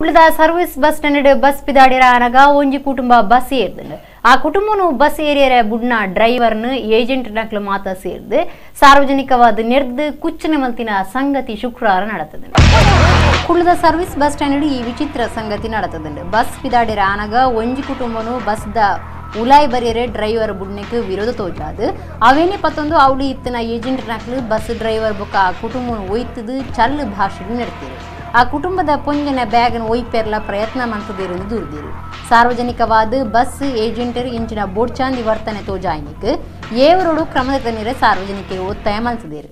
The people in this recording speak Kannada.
ಉಳಿದ ಸರ್ವಿಸ್ ಬಸ್ ಸ್ಟ್ಯಾಂಡ್ ಬಸ್ ಪಿದಾಡಿರ ಅನಗ ಒಂಜಿ ಕುಟುಂಬ ಬಸ್ ಏರ್ದು ಆ ಕುಟುಂಬನು ಬಸ್ ಏರಿಯರ ಬುಡ್ನ ಡ್ರೈವರ್ನ ಏಜೆಂಟ್ ನಕ್ಲು ಮಾತ ಸೇರ್ದು. ಸಾರ್ವಜನಿಕವಾದ ನೆರ್ದು ಕುಚ್ಚನ ಮಲ್ತಿನ ಸಂಗತಿ ಶುಕ್ರವಾರ ನಡತದ ಕುಳ್ಳದ ಸರ್ವಿಸ್ ಬಸ್ ಸ್ಟ್ಯಾಂಡ್ ಈ ವಿಚಿತ್ರ ಸಂಗತಿ ನಡೆತದೆ ಬಸ್ ಪಿದಾಡಿರ ಅನಗ ಒಂಜಿ ಕುಟುಂಬನು ಬಸ್ದ ಉಲಾಯ್ ಬರೆಯರೆ ಡ್ರೈವರ್ ಬುಡ್ನೆಕ್ ವಿರೋಧ ತೋಜಾದು ಅವೇನೆ ಪತ್ತೊಂದು ಅವಳು ಇತ್ತಿನ ಏಜೆಂಟ್ ನಕ್ಲು ಬಸ್ ಡ್ರೈವರ್ ಬೊಕ್ಕ ಕುಟುಂಬನು ಒಯ್ತದು ಚಲ್ ಭಾಷೆ ನಡ್ತೀರಿ ಆ ಕುಟುಂಬದ ಪೊಂಜನ ಬ್ಯಾಗ್ನ ಒಯ್ಪೆರ್ಲ ಪ್ರಯತ್ನ ಮಂತುದೆರೆಂದು ದೂರ್ದಿರು ಸಾರ್ವಜನಿಕವಾದ ಬಸ್, ಏಜೆಂಟರು ಇಂಚಿನ ಬೊಡ್ಚಾಂದಿ ವರ್ತನೆ ತೋಜಾಯಿನಿಕ್. ಏವರೋಡು ಕ್ರಮದ ಸಾರ್ವಜನಿಕರು ಒತ್ತಾಯ ಮಂತುದೇರು